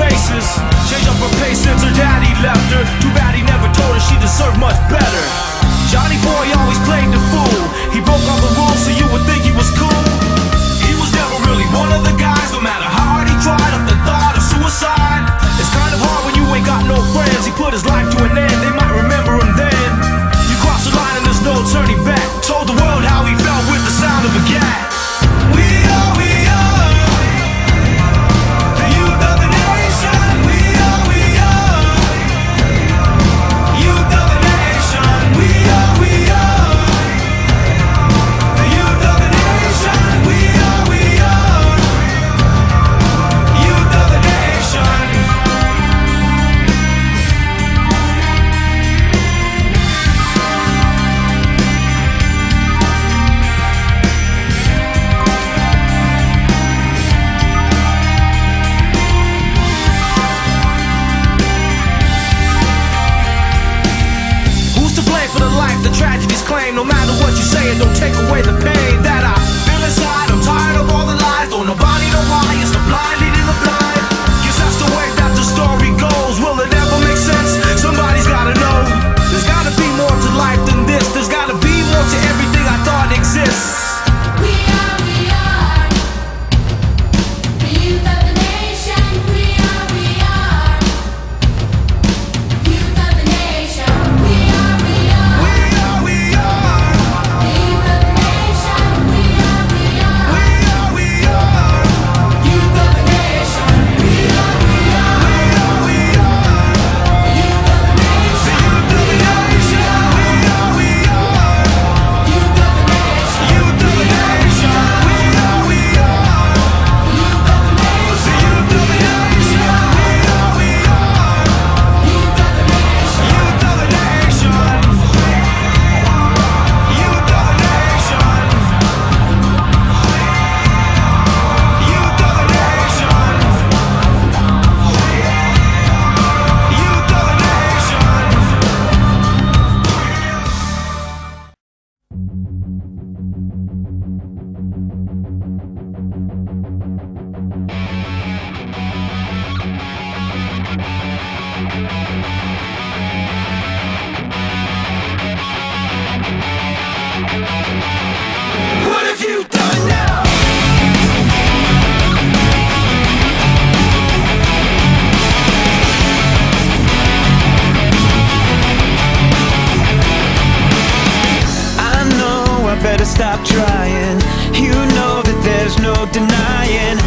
faces. Change up her pace since her daddy left her. Too bad he never told her she deserved much better. pain, no matter what you say, it don't take away the pain. better stop trying. You know that there's no denying.